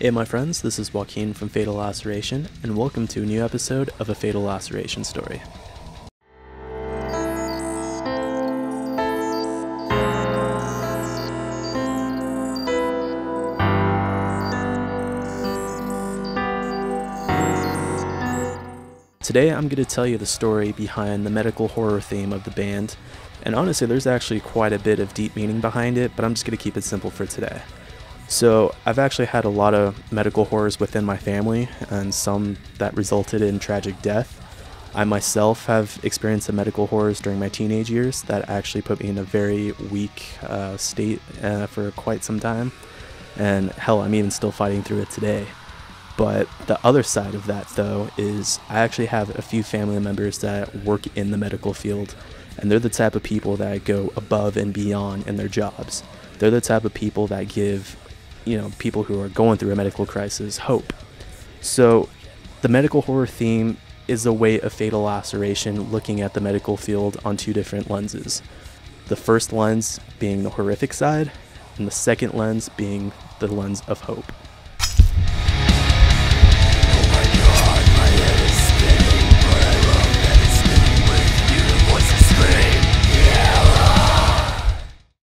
Hey, my friends, this is Joaquin from Fatal Laceration, and welcome to a new episode of A Fatal Laceration Story. Today, I'm going to tell you the story behind the medical horror theme of the band, and honestly, there's actually quite a bit of deep meaning behind it, but I'm just going to keep it simple for today. So, I've actually had a lot of medical horrors within my family, and some that resulted in tragic death. I myself have experienced some medical horrors during my teenage years that actually put me in a very weak uh, state uh, for quite some time. And hell, I'm even still fighting through it today. But the other side of that, though, is I actually have a few family members that work in the medical field, and they're the type of people that go above and beyond in their jobs. They're the type of people that give, you know, people who are going through a medical crisis hope. So, the medical horror theme is a way of fatal laceration looking at the medical field on two different lenses. The first lens being the horrific side, and the second lens being the lens of hope.